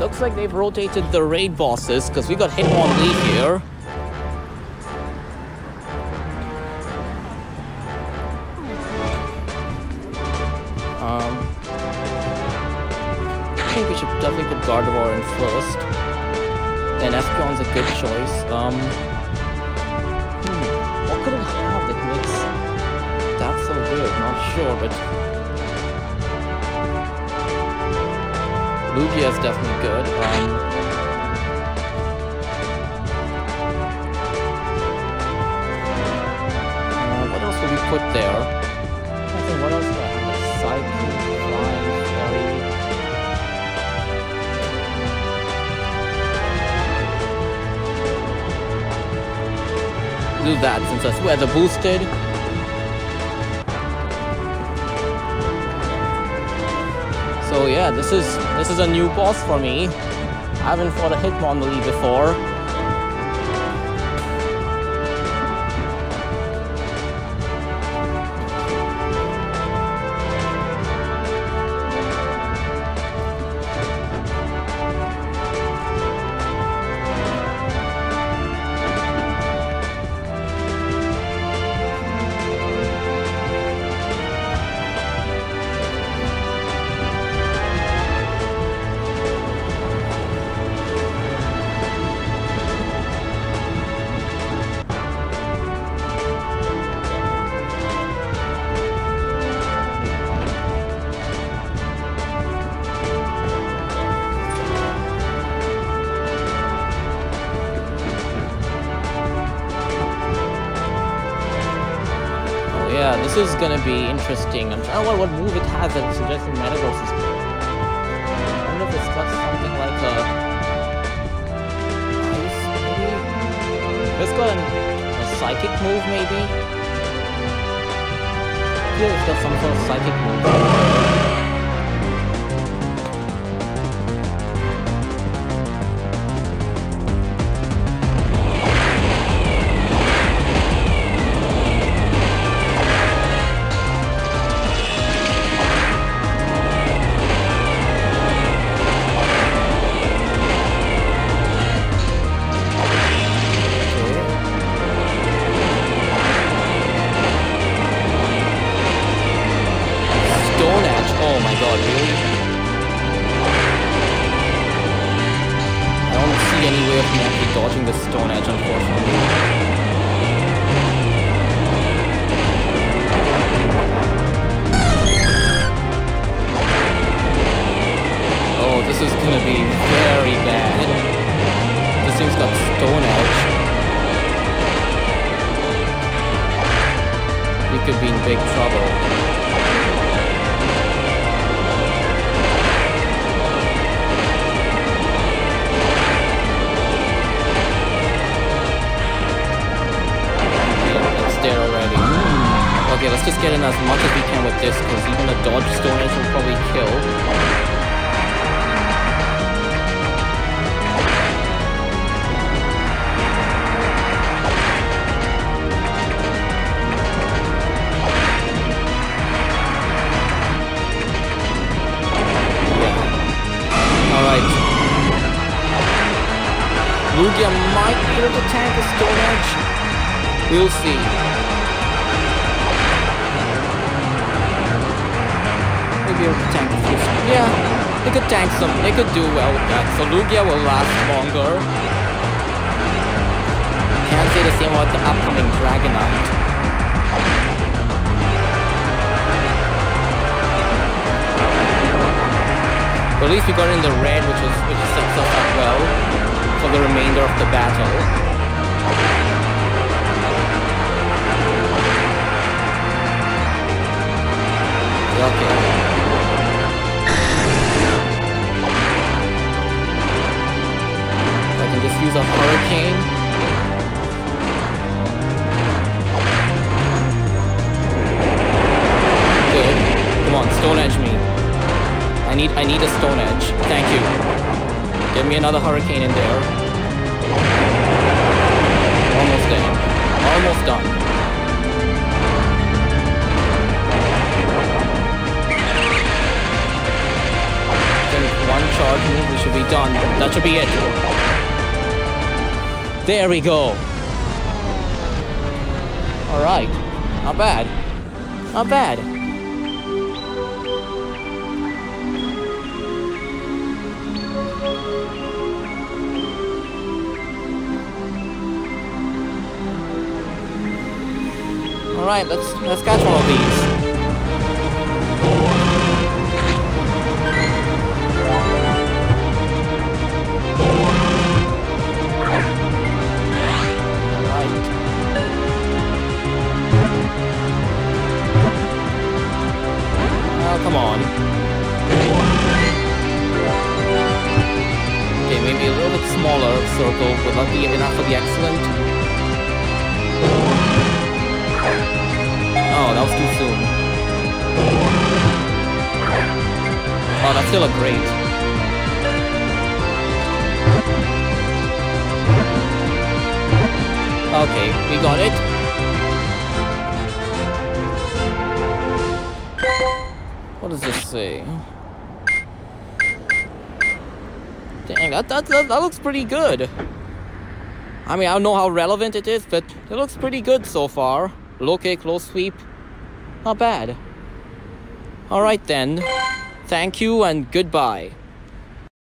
looks like they've rotated the raid bosses because we got Hitmonlee here. Um, I think we should definitely put Gardevoir in first. Then Espeon's a good choice. Um, hmm, what could it have that makes that so good? Not sure, but Lugia is definitely good. Um, uh, what else would we put there? I think what else do I have? Psyche, Flying, Fairy. Do that since that's weather boosted. So yeah, this is this is a new boss for me. I haven't fought a Hitmonlee before. This is gonna be interesting. I'm trying to what, what move it has that it's suggesting Metagross is. I wonder if it's got something like a ice, maybe. It's got an, a psychic move, maybe. I feel it's got some sort of psychic move. The Stone unfortunately. Oh, this is gonna be very bad. This thing's got Stone Edge. We could be in big trouble. Just get in as much as we can with this, because even a dodge stone edge will probably kill. Yeah. Alright. Lugia might be able to tank the stone edge. We'll see. Maybe able to tank few. Yeah, they could tank some. They could do well with that. So Lugia will last longer. Can't say the same about the upcoming Dragonite. But at least we got in the red, which was which sets us up well for the remainder of the battle. Okay. On, stone edge me. I need I need a stone edge. Thank you. Give me another hurricane in there. Almost in. Almost done. I think one charge we should be done. That should be it. There we go. Alright. Not bad. Not bad. Alright, let's let's catch one of these. Oh, come on. Okay, maybe a little bit smaller circle would not be enough for the excellent. Oh, that was too soon. Oh, that's still a great. Okay, we got it. What does this say? Dang, that, that, that, that looks pretty good. I mean, I don't know how relevant it is, but it looks pretty good so far. Low kick, low sweep. Not bad. Alright then. Thank you and goodbye.